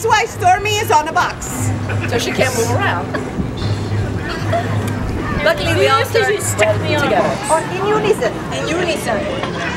is why Stormy is on a box. So she can't move around. Luckily, we all started together. Or in unison. In unison.